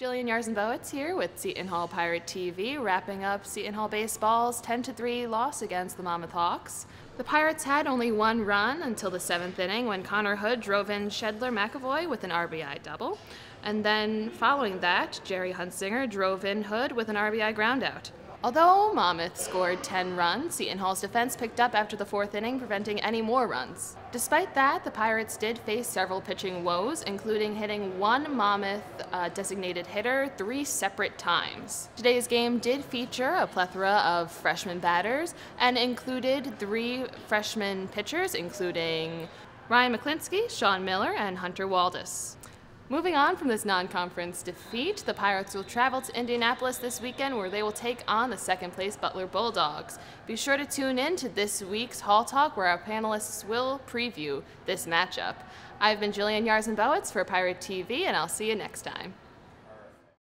Jillian Yarznbowicz here with Seton Hall Pirate TV, wrapping up Seton Hall Baseball's 10 3 loss against the Monmouth Hawks. The Pirates had only one run until the seventh inning when Connor Hood drove in Shedler McAvoy with an RBI double. And then following that, Jerry Hunsinger drove in Hood with an RBI groundout. Although Monmouth scored 10 runs, Seton Hall's defense picked up after the fourth inning, preventing any more runs. Despite that, the Pirates did face several pitching woes, including hitting one Monmouth uh, designated hitter three separate times. Today's game did feature a plethora of freshman batters and included three freshman pitchers, including Ryan McClinsky, Sean Miller, and Hunter Waldus. Moving on from this non conference defeat, the Pirates will travel to Indianapolis this weekend where they will take on the second place Butler Bulldogs. Be sure to tune in to this week's Hall Talk where our panelists will preview this matchup. I've been Jillian Yarznbowicz for Pirate TV, and I'll see you next time.